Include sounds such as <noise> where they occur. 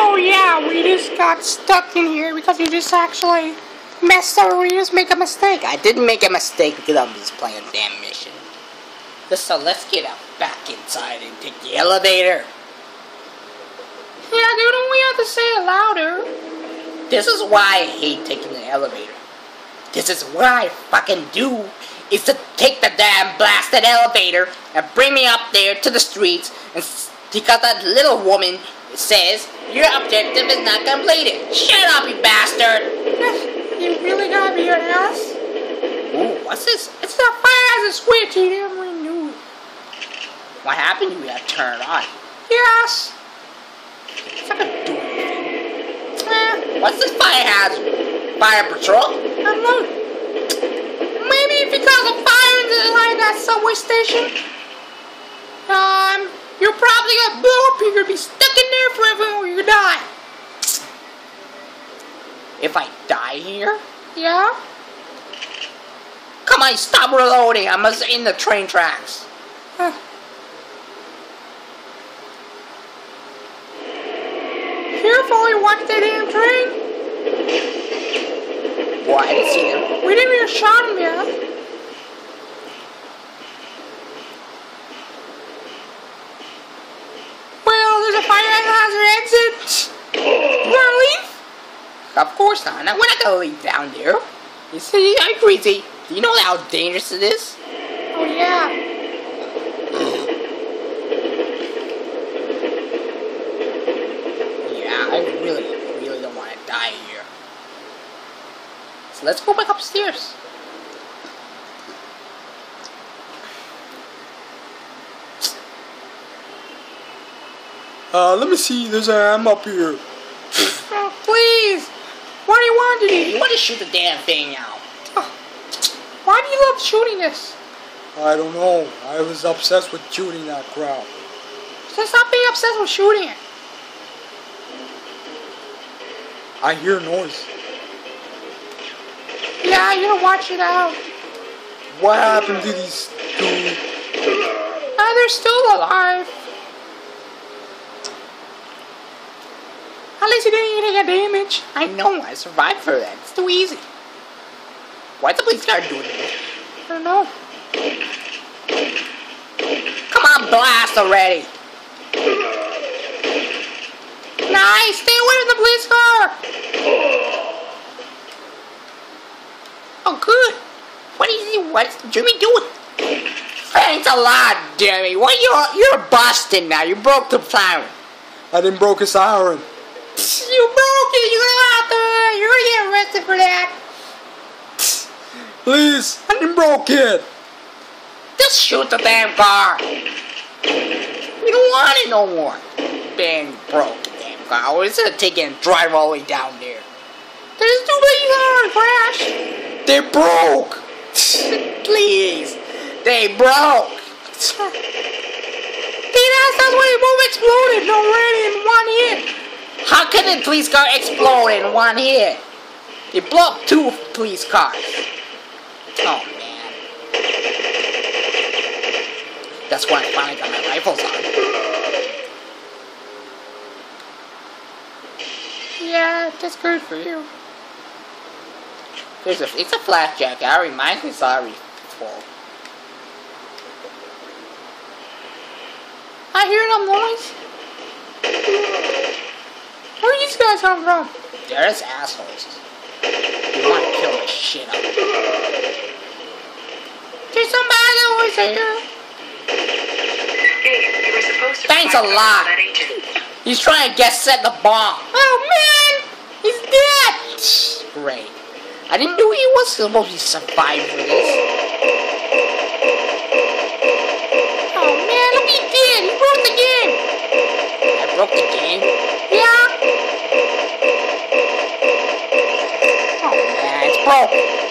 So yeah, we just got stuck in here because you just actually messed up. We just make a mistake. I didn't make a mistake because I'm just playing a damn mission. So let's get out back inside and take the elevator. Yeah, dude, don't we have to say it louder? This is why I hate taking the elevator. This is what I fucking do is to take the damn blasted elevator and bring me up there to the streets and because that little woman says your objective is not completed. Shut up, you bastard! You really gotta be an ass? Ooh, what's this? It's the fire has a switch, you didn't renew it. What happened? You got turned on. Yes. It's not gonna do anything. Eh, what's this fire hazard? Fire patrol? I don't know. Maybe because of fire in the, like that subway station. Um, you're probably gonna blow up. You're gonna be stuck in there forever, or you die. If I die here? Yeah. Come on, stop reloading. I'm in the train tracks. Huh. Careful, you watch that damn train. Well, I didn't see them. We didn't even shot him yet. A fire hazard exit. You wanna leave? Of course not. Now, we're not gonna leave down there. You see, I'm crazy. Do you know how dangerous it is? Oh yeah. Yeah, I really, really don't want to die here. So let's go back upstairs. Uh, let me see. There's a am up here. Oh, please. What do you want to do? You want to shoot the damn thing out. Why do you love shooting this? I don't know. I was obsessed with shooting that crowd. So stop being obsessed with shooting it. I hear noise. Yeah, you gotta watch it out. What happened to these two? Ah, they're still alive. At least you didn't damage. I know, I survived for that. It's too easy. Why'd the police car doing this? I don't know. Come on, blast already! Nice, stay away from the police car. Oh, good. What is he? What's Jimmy doing? Thanks a lot, Jimmy. What you're you're busted now. You broke the siren. I didn't broke a siren. You broke it. You're gonna have to. You're gonna get arrested for that. Please, I didn't broke it. Just shoot the damn car. We don't want it no more. Bang, broke the damn car. Or instead of taking and drive all the way down there. There's too many cars crash. They broke. <laughs> Please. They broke. Pete asked us when the bomb exploded. No ran in one hit. How can a police car explode in one hit? It blew up two police cars. Oh man. That's why I finally got my rifles on. Yeah, that's good for you. There's a, it's a flak jacket. I remind me sorry before. I hear them noise. Where these guys come from? There's assholes. You want to kill the shit out of me. There's somebody that was here. Hey, you were supposed to Thanks a lot. He's trying to get set the bomb. Oh man, he's dead. Great. I didn't know he was supposed to survive for this. Oh man, look he did. He broke the game. I broke the game. Yeah. way.